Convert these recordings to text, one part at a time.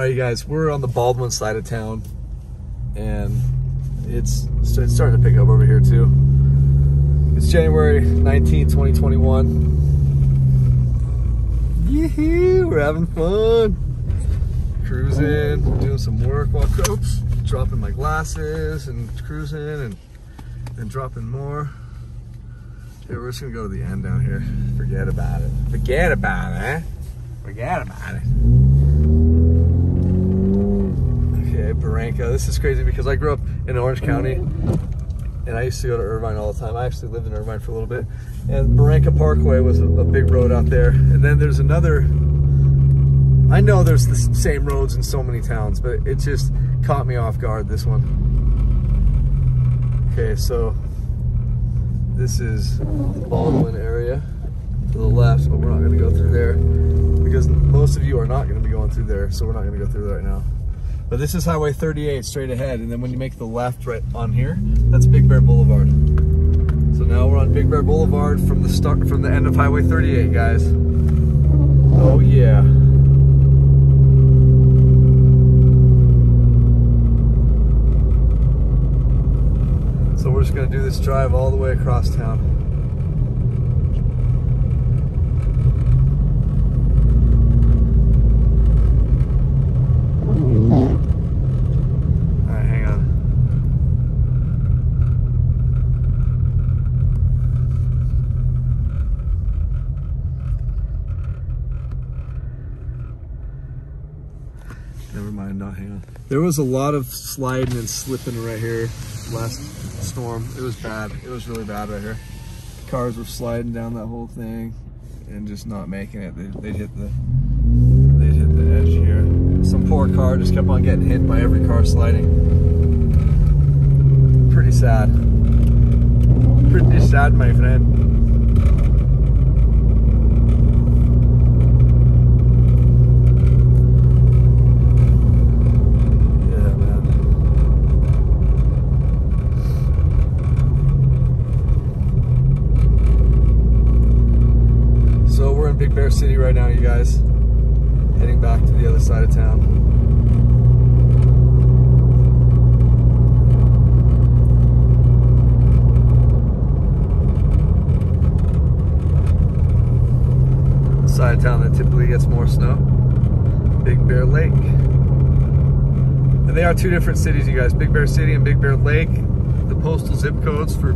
All right, you guys, we're on the Baldwin side of town, and it's, it's starting to pick up over here too. It's January 19, 2021. Yee we're having fun. Cruising, doing some work while oops, dropping my glasses and cruising and then dropping more. Yeah, we're just gonna go to the end down here. Forget about it. Forget about it, eh? Forget about it. Barranca. This is crazy because I grew up in Orange County and I used to go to Irvine all the time. I actually lived in Irvine for a little bit. And Barranca Parkway was a, a big road out there. And then there's another, I know there's the same roads in so many towns, but it just caught me off guard, this one. Okay, so this is the Baldwin area to the left, but we're not gonna go through there because most of you are not gonna be going through there, so we're not gonna go through right now. But this is Highway 38 straight ahead, and then when you make the left right on here, that's Big Bear Boulevard. So now we're on Big Bear Boulevard from the start, from the end of Highway 38, guys. Oh yeah. So we're just gonna do this drive all the way across town. All right, hang on. Never mind, not hang on. There was a lot of sliding and slipping right here last storm. It was bad. It was really bad right here. Cars were sliding down that whole thing and just not making it. They, they'd hit the they'd hit the edge here. Some poor car just kept on getting hit by every car sliding. Pretty sad. Pretty sad, my friend. Yeah, man. So we're in Bear City right now, you guys. Heading back to the other side of town. Side of town that typically gets more snow. Big Bear Lake. And they are two different cities, you guys. Big Bear City and Big Bear Lake. The postal zip codes for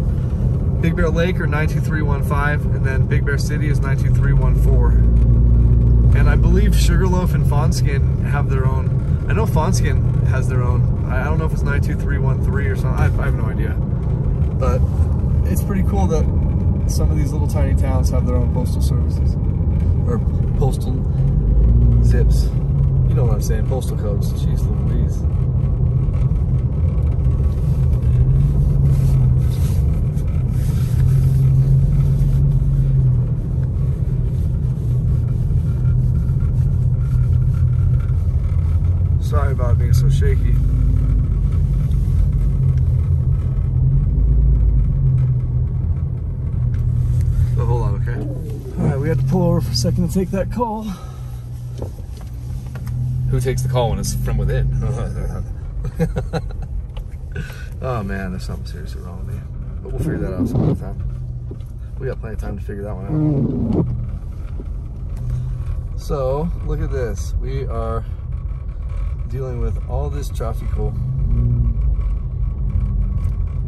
Big Bear Lake are 92315, and then Big Bear City is 92314. And I believe Sugarloaf and Fawnskin have their own. I know Fawnskin has their own. I don't know if it's 92313 or something. I I have no idea. But it's pretty cool that some of these little tiny towns have their own postal services or postal zips. You know what I'm saying? Postal codes. Jeez Louise. Sorry about being so shaky. But hold on, okay? All right, we had to pull over for a second to take that call. Who takes the call when it's from within? oh man, there's something seriously wrong with me. But we'll figure that out some other time. We got plenty of time to figure that one out. So, look at this. We are dealing with all this traffic.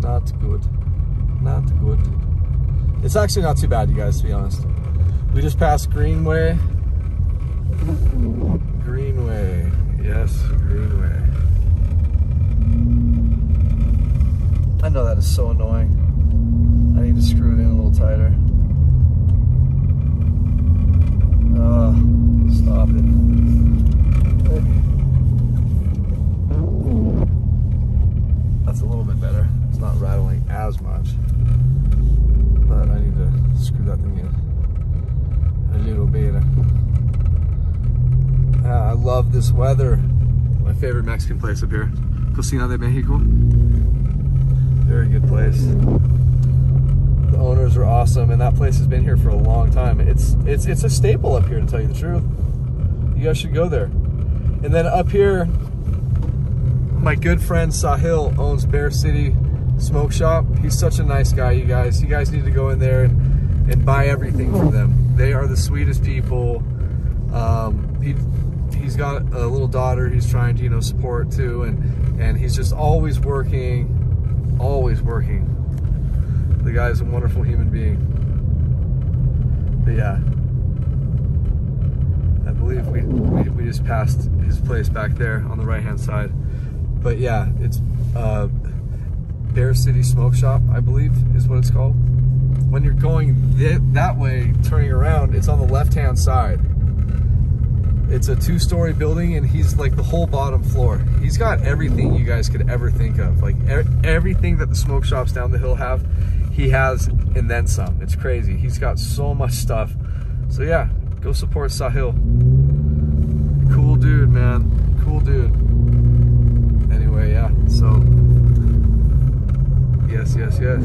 Not good. Not good. It's actually not too bad, you guys, to be honest. We just passed Greenway. Greenway. Yes, Greenway. I know that is so annoying. I need to screw it in a little tighter. Uh, stop it. That's a little bit better. It's not rattling as much. But I need to screw that thing in a little bit. Ah, I love this weather. My favorite Mexican place up here. Cocina de Mexico. Very good place. The owners are awesome, and that place has been here for a long time. It's it's it's a staple up here, to tell you the truth. You guys should go there. And then up here, my good friend Sahil owns Bear City Smoke Shop. He's such a nice guy, you guys. You guys need to go in there and, and buy everything from them. They are the sweetest people. Um, he he's got a little daughter he's trying to you know support too, and and he's just always working, always working. The guy's a wonderful human being. But yeah, I believe we, we, we just passed his place back there on the right hand side. But yeah, it's uh, Bear City Smoke Shop, I believe is what it's called. When you're going th that way, turning around, it's on the left hand side. It's a two story building and he's like the whole bottom floor. He's got everything you guys could ever think of. Like er everything that the smoke shops down the hill have, he has and then some. It's crazy. He's got so much stuff. So yeah, go support Sahil. Cool dude, man. Cool dude. So. Yes, yes, yes.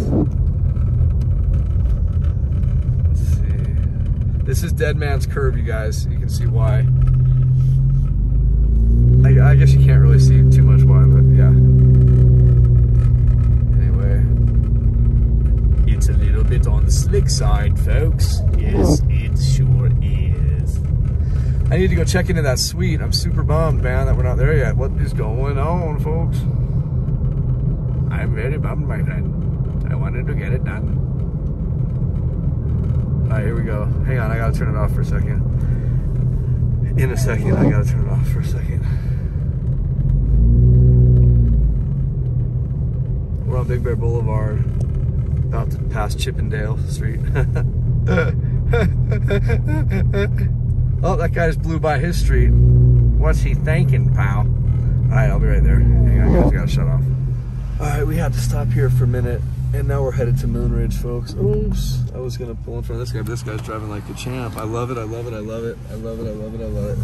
Let's see. This is Dead Man's Curve, you guys. You can see why. I, I guess you can't really see too much why, but yeah. Anyway. It's a little bit on the slick side, folks. Yes, it sure is. I need to go check into that suite. I'm super bummed, man, that we're not there yet. What is going on, folks? I'm very bummed, my friend. I wanted to get it done. All right, here we go. Hang on, I gotta turn it off for a second. In a second, I gotta turn it off for a second. We're on Big Bear Boulevard, about to pass Chippendale Street. oh, that guy just blew by his street. What's he thinking, pal? All right, I'll be right there. Hang on, guys, I gotta shut off. All right, we had to stop here for a minute, and now we're headed to Moonridge, folks. Oops, I was gonna pull in front of this guy, but this guy's driving like a champ. I love it, I love it, I love it, I love it, I love it, I love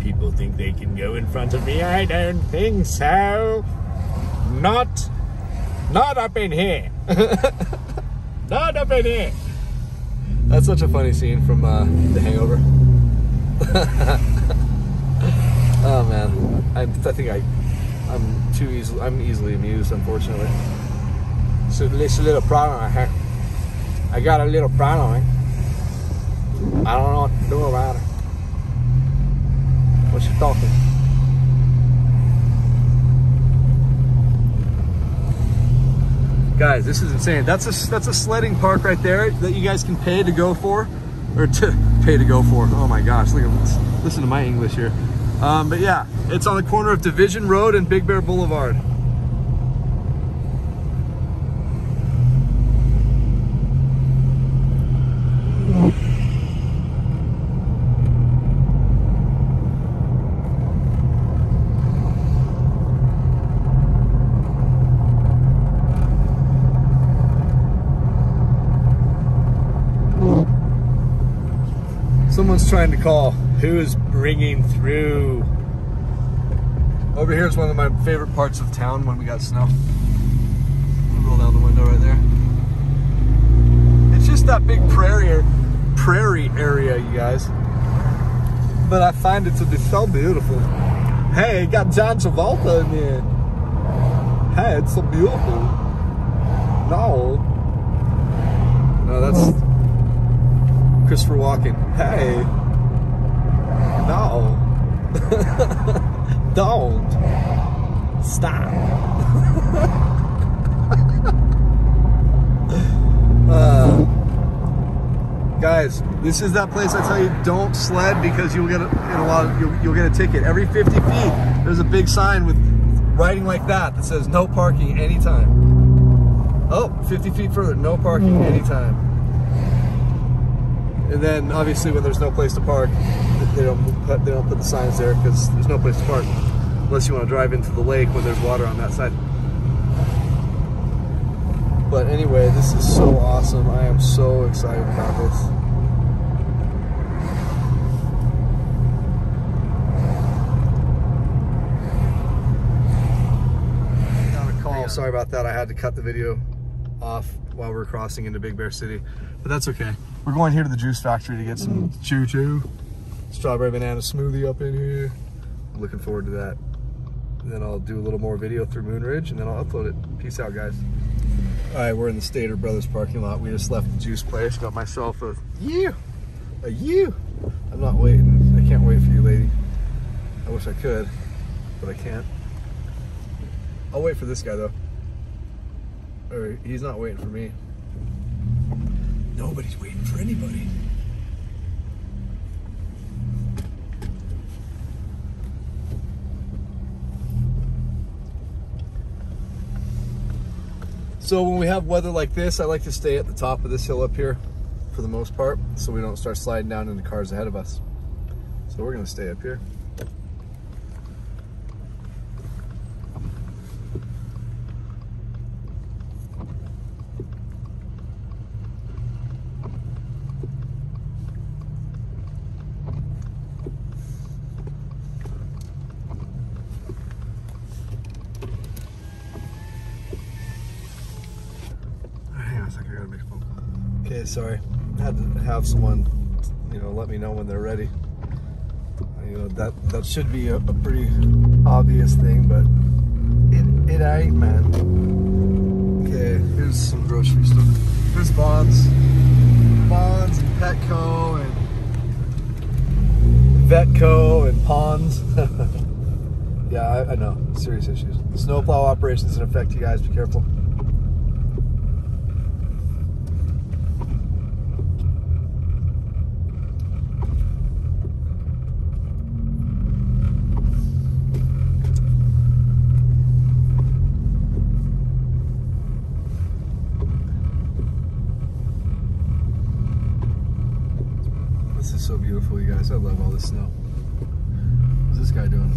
it. People think they can go in front of me. I don't think so. Not, not up in here. not up in here. That's such a funny scene from uh, The Hangover. oh man, I, I think I, I'm too easily, I'm easily amused, unfortunately. So this little problem I have. I got a little problem. eh? I don't know what to do about it. What you talking? Guys, this is insane. That's a that's a sledding park right there that you guys can pay to go for, or to pay to go for. Oh my gosh, look at. Listen to my English here. Um, but yeah, it's on the corner of Division Road and Big Bear Boulevard. Someone's trying to call. Who's bringing through? Over here is one of my favorite parts of town when we got snow. Roll down the window right there. It's just that big prairie prairie area, you guys. But I find it to be so beautiful. Hey, got John Travolta in it. Hey, it's so beautiful. No. No, that's Christopher Walken. Hey. No. Don't. Stop. uh, guys, this is that place I tell you don't sled because you'll get a, in a lot of, you'll, you'll get a ticket. Every 50 feet, there's a big sign with writing like that that says no parking anytime. Oh, 50 feet further, no parking anytime. And then obviously when there's no place to park, they don't put, they don't put the signs there because there's no place to park unless you want to drive into the lake when there's water on that side. But anyway, this is so awesome. I am so excited about this. Call. Oh, sorry about that. I had to cut the video off while we're crossing into Big Bear City, but that's okay. We're going here to the juice factory to get some mm. choo choo strawberry banana smoothie up in here. I'm looking forward to that. And then I'll do a little more video through Moonridge and then I'll upload it. Peace out, guys. All right, we're in the Stater Brothers parking lot. We just left the juice place. Got myself a you, a you. I'm not waiting. I can't wait for you, lady. I wish I could, but I can't. I'll wait for this guy though. Or he's not waiting for me. Nobody's waiting for anybody. So when we have weather like this, I like to stay at the top of this hill up here for the most part, so we don't start sliding down into cars ahead of us. So we're gonna stay up here. Hang on a second, I gotta make a phone Sorry. I had to have someone, you know, let me know when they're ready. You know, that that should be a, a pretty obvious thing, but it, it ain't, man. Okay, here's some grocery stuff. Here's Vons. Vons and Petco and Vetco and Ponds. yeah, I, I know. Serious issues. Snowplow operation's in effect, you guys. Be careful. This is so beautiful, you this snow. What's this guy doing?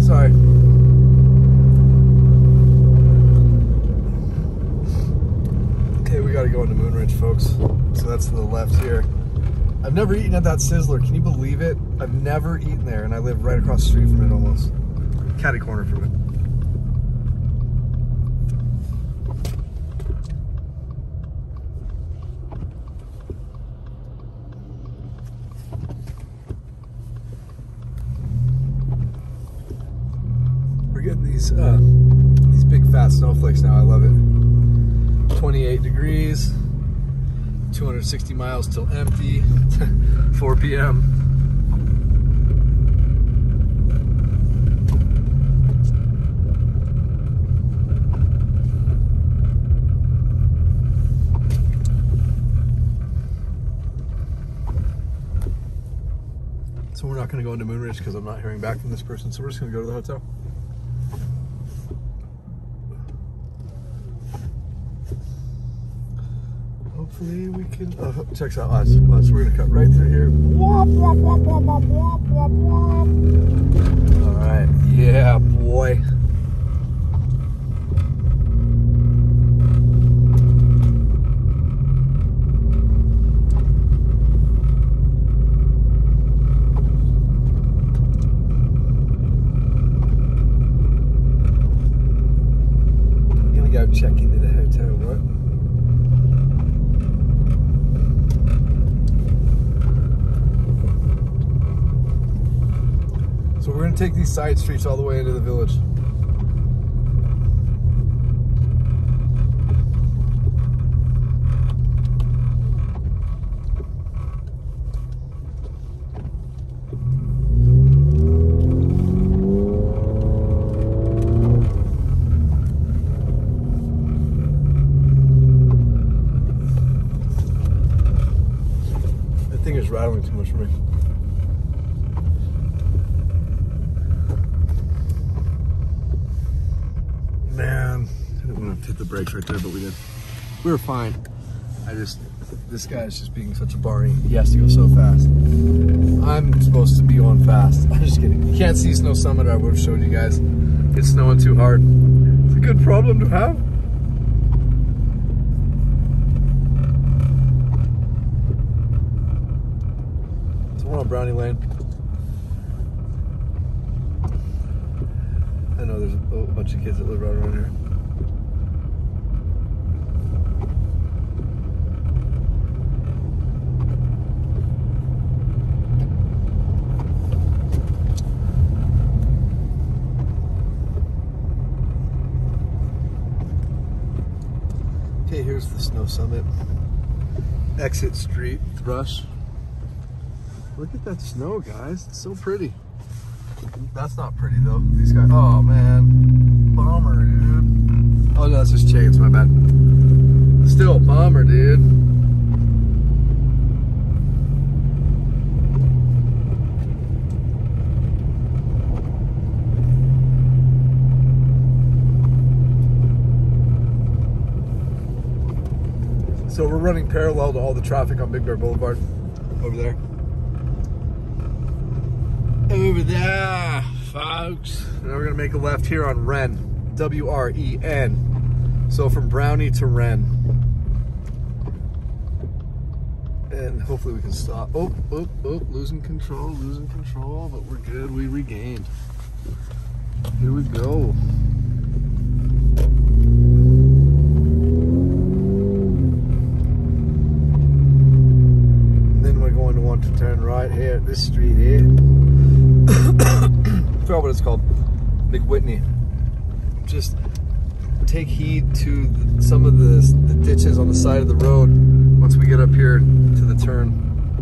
Sorry. Okay, we gotta go into Moonridge, folks. So that's to the left here. I've never eaten at that Sizzler. Can you believe it? I've never eaten there, and I live right across the street from it almost. Catty corner from it. We're getting these uh, these big fat snowflakes now. I love it. 28 degrees, 260 miles till empty, 4 p.m. So we're not going to go into Moonridge because I'm not hearing back from this person. So we're just going to go to the hotel. Hopefully we can. Oh, check this out. Watch, watch. We're gonna cut right through here. All right. Yeah, boy. I'm gonna go check into the hotel, right? So we're gonna take side streets all the way into the village. Rattling too much for me. Man, I didn't want to hit the brakes right there, but we did. We were fine. I just, this guy is just being such a Barney. He has to go so fast. I'm supposed to be on fast. I'm just kidding. You can't see Snow Summit. I would have showed you guys. It's snowing too hard. It's a good problem to have. So we're on Brownie Lane. I know there's a, a bunch of kids that live right around here. Okay, here's the snow summit. Exit Street, Thrush. Look at that snow, guys. It's so pretty. That's not pretty though. These guys. Oh man, bummer, dude. Oh no, that's just chains. My bad. Still bummer, dude. So we're running parallel to all the traffic on Big Bear Boulevard over there. Over there, folks. Now we're gonna make a left here on Wren, W-R-E-N. So from Brownie to Wren. And hopefully we can stop. Oh, oh, oh, losing control, losing control, but we're good, we regained. Here we go. Right here at this street here. I forgot what it's called. McWhitney. Just take heed to some of the, the ditches on the side of the road once we get up here to the turn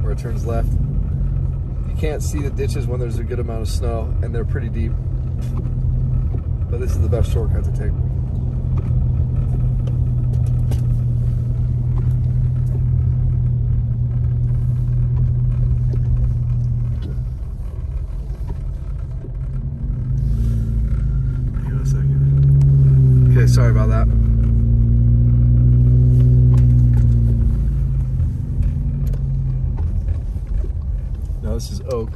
where it turns left. You can't see the ditches when there's a good amount of snow and they're pretty deep. But this is the best shortcut to take. Hang on a second. Okay, sorry about that. No, this is oak.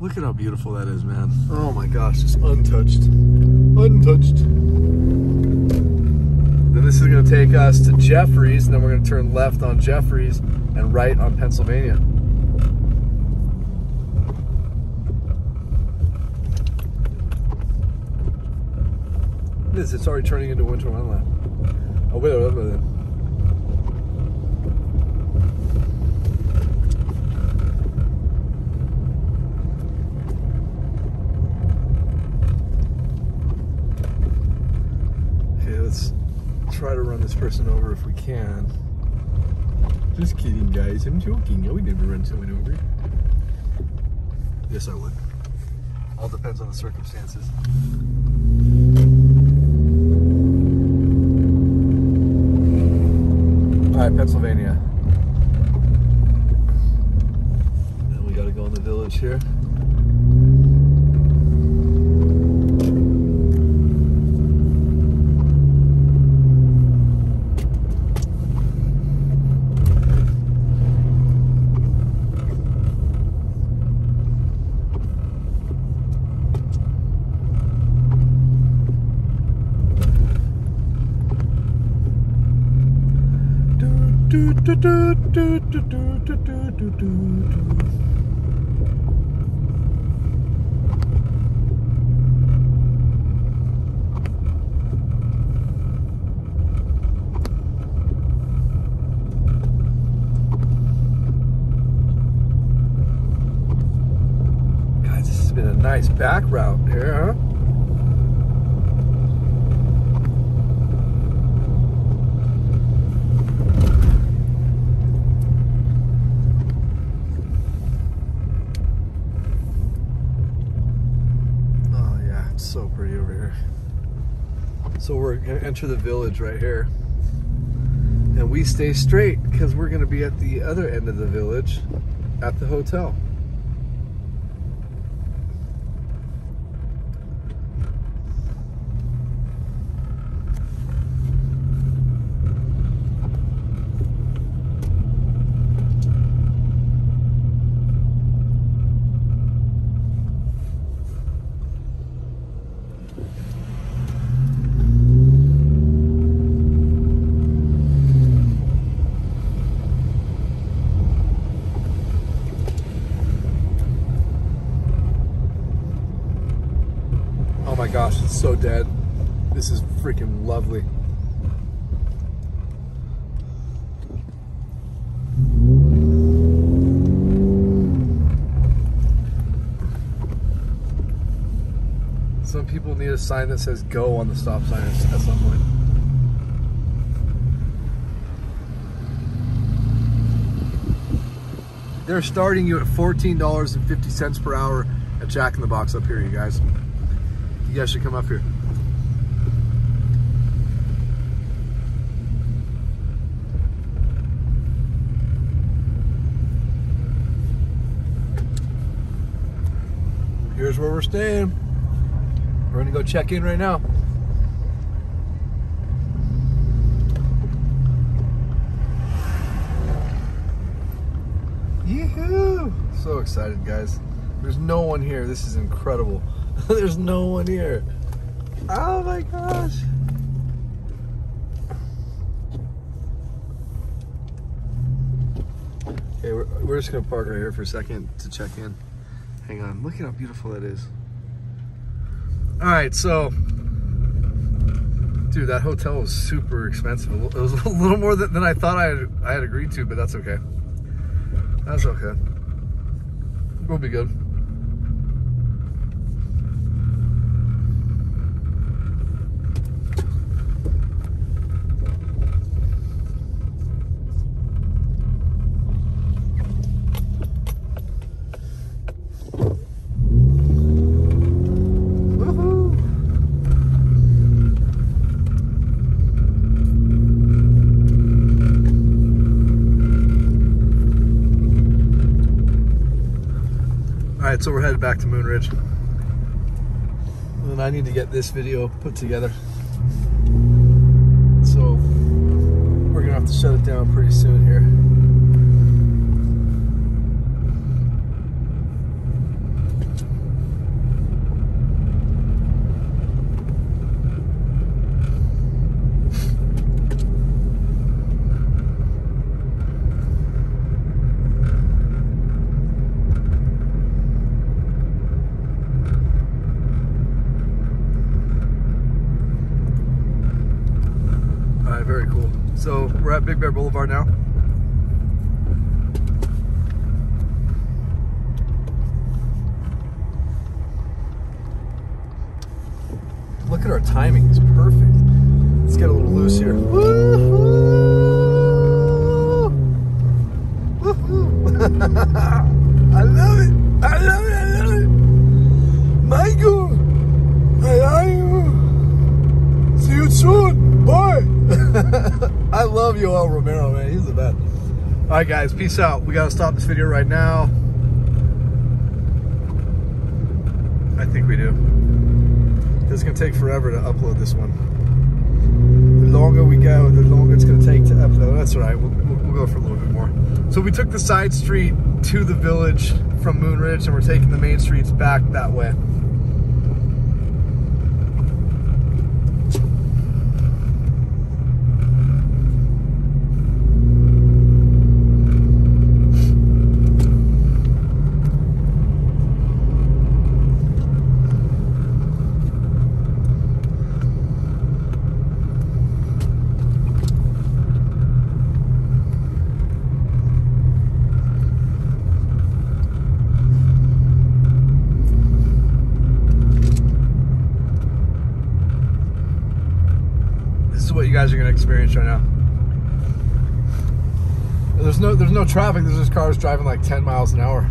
Look at how beautiful that is, man. Oh my gosh, just untouched. Untouched. Then this is gonna take us to Jeffries, and then we're gonna turn left on Jeffries and right on Pennsylvania. This it's already turning into winter wonderland. Oh, wait, wait, wait, wait. Okay, let's try to run this person over if we can. Just kidding, guys. I'm joking. I would never run someone over. Yes, I would. All depends on the circumstances. All right, Pennsylvania. Then we gotta go in the village here. Nice back route here, huh? Oh yeah, pretty over here. So we're gonna enter the village right here. And we stay straight because we're gonna be at the other end of the village at the hotel. This is freaking lovely. Some people need a sign that says go on the stop sign at some point. They're starting you at $14.50 per hour at Jack in the Box up here, you guys. You guys should come up here. Here's where we're staying. We're gonna go check in right now. Yoo-hoo! So excited, guys. There's no one here. This is incredible. There's no one here. Oh my gosh. Okay, we're, we're just gonna park right here for a second to check in. Hang on, look at how beautiful that is. All right, so, dude, that hotel was super expensive. It was a little more than, than I thought I had, I had agreed to, but that's okay. That's okay. We'll be good. Woohoo! All right, so we're headed back to Moonridge. And I need to get this video put together. So we're gonna have to shut it down pretty soon here. All right, very cool. So we're at Big Bear Boulevard now. Look at our timing, it's perfect. Let's get a little loose here. Woo-hoo! I love it! I love it! I love it! Michael! I love you! See you soon! I love Yoel Romero, man. He's the best. All right, guys. Peace out. We got to stop this video right now. I think we do. This is going to take forever to upload this one. The longer we go, the longer it's going to take to upload. Oh, that's all right. We'll, we'll, we'll go for a little bit more. So we took the side street to the village from Moonridge, and we're taking the main streets back that way. Experience right now. There's no there's no traffic, there's just cars driving like 10 miles an hour.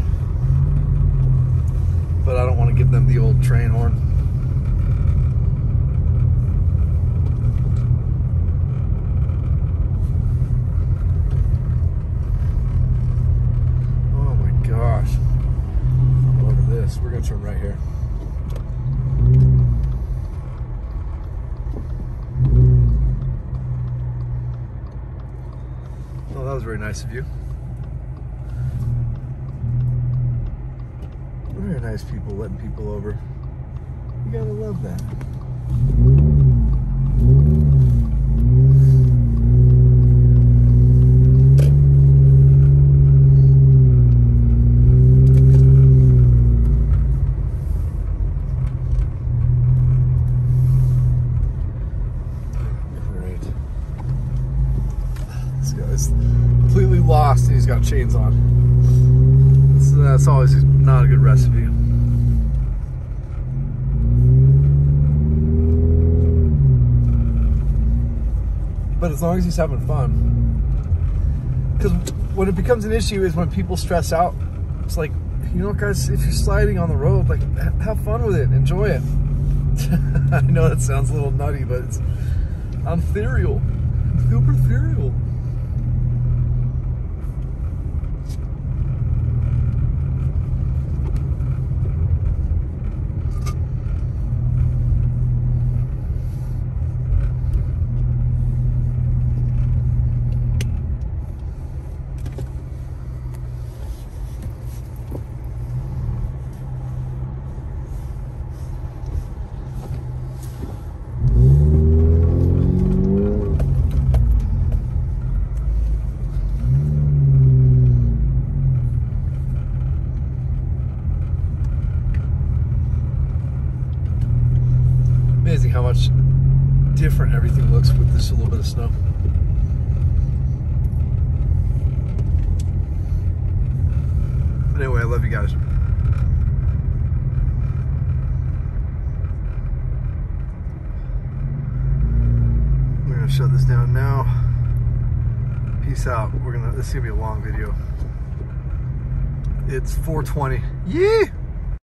But I don't want to give them the old train horn. Oh my gosh. Look at this. We're gonna turn right here. nice of you. Very nice people letting people over. You gotta love that. Great. This guy's he's got chains on. So that's always not a good recipe. But as long as he's having fun. Because when it becomes an issue is when people stress out. It's like, you know guys, if you're sliding on the road, like, have fun with it, enjoy it. I know that sounds a little nutty, but it's, I'm ethereal. Super ethereal. Amazing how much different everything with this little bit of snow. Anyway, I love you guys. We're gonna shut this down now. Peace out. We're gonna this is gonna be a long video. It's 420. Yeah!